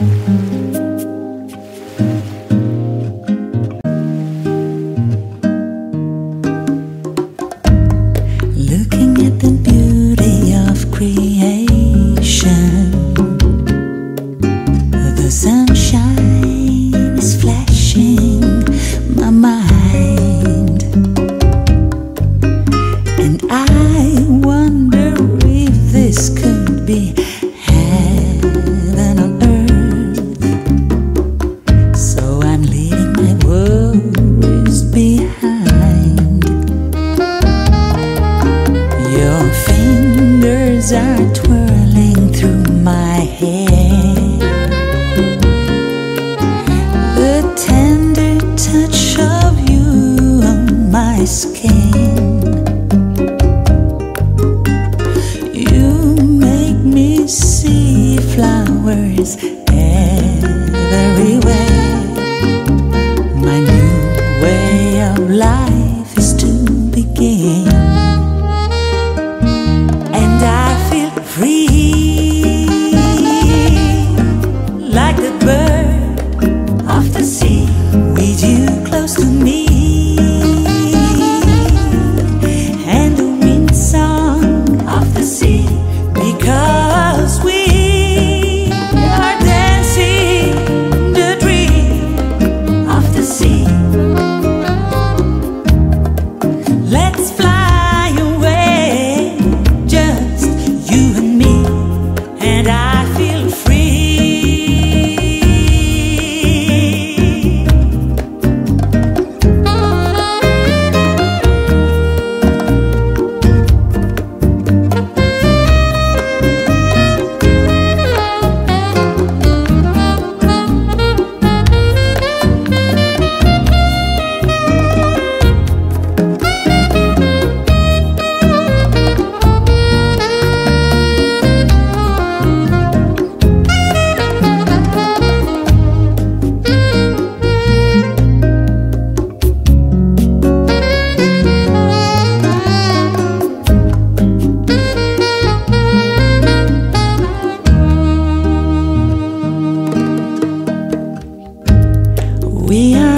Looking at the beauty of creation. are twirling through my hair, The tender touch of you on my skin. You make me see flowers.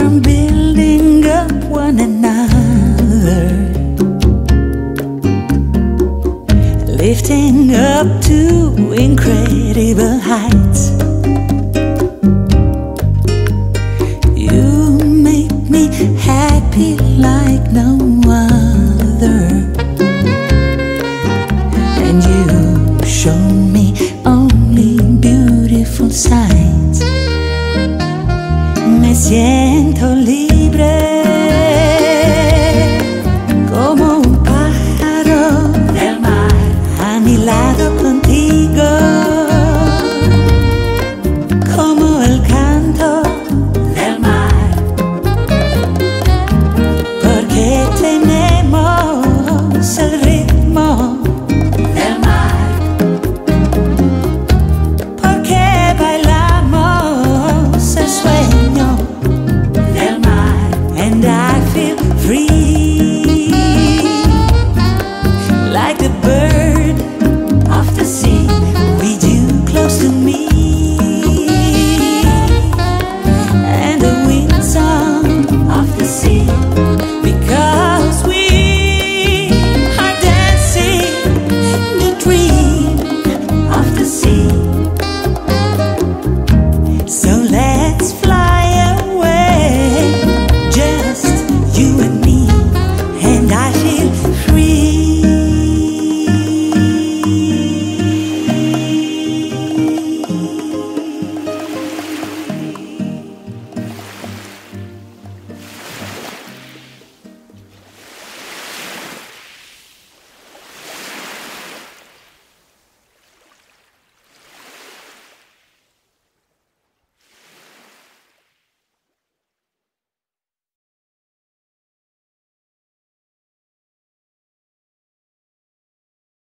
I'm building up one another, lifting up to incredible heights. siento libre.